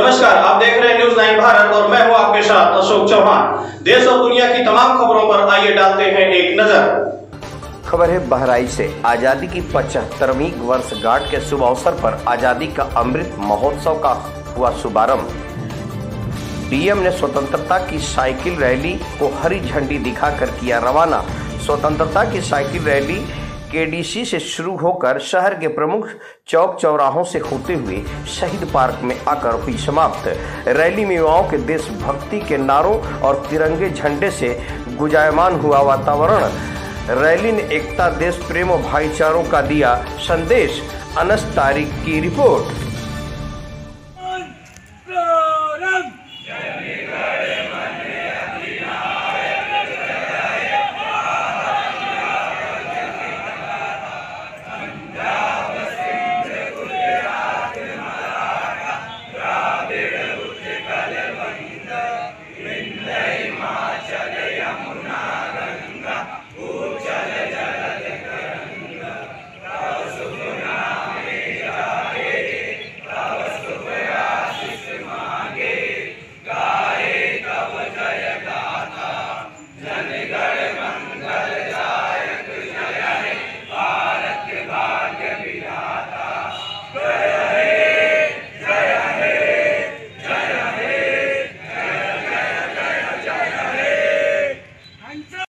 नमस्कार, आप देख रहे हैं न्यूज़ नाइन भारत और मैं हूँ आपके साथ अशोक चौहान। देश और दुनिया की तमाम खबरों पर आइए डालते हैं एक नज़र। खबर है बहराइच से। आज़ादी की पचहत्तरवीं वर्षगांठ के शुभ अवसर पर आज़ादी का अमृत महोत्सव का हुआ शुभारंभ। डीएम ने स्वतंत्रता की साइकिल रैली को हरी झंडी दिखाकर किया रवाना। स्वतंत्रता की साइकिल रैली केडीसी से शुरू होकर शहर के प्रमुख चौक चौराहों से होते हुए शहीद पार्क में आकर हुई समाप्त। रैली में युवाओं के देशभक्ति के नारों और तिरंगे झंडे से गुजायमान हुआ वातावरण। रैली ने एकता देश प्रेम और भाईचारों का दिया संदेश। अनस तारिक की रिपोर्ट।